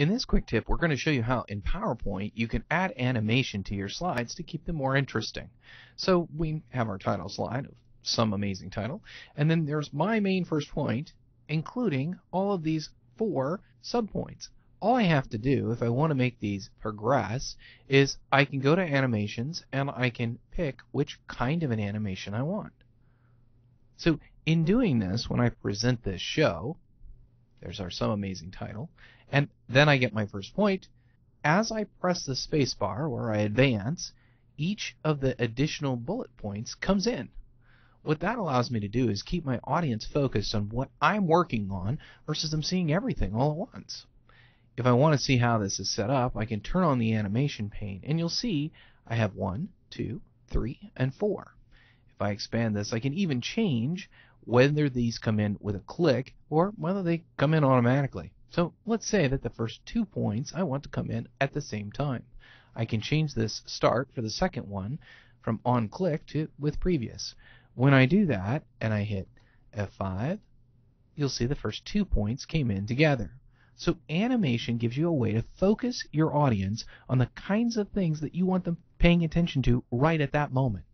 In this quick tip, we're going to show you how in PowerPoint you can add animation to your slides to keep them more interesting. So we have our title slide of some amazing title, and then there's my main first point, including all of these four subpoints. All I have to do if I want to make these progress is I can go to animations and I can pick which kind of an animation I want. So in doing this, when I present this show, there's our some amazing title, and then I get my first point. As I press the spacebar or I advance, each of the additional bullet points comes in. What that allows me to do is keep my audience focused on what I'm working on versus them seeing everything all at once. If I want to see how this is set up, I can turn on the animation pane and you'll see I have one, two, three, and four. If I expand this, I can even change whether these come in with a click or whether they come in automatically. So let's say that the first two points I want to come in at the same time. I can change this start for the second one from on click to with previous. When I do that and I hit F5, you'll see the first two points came in together. So animation gives you a way to focus your audience on the kinds of things that you want them paying attention to right at that moment.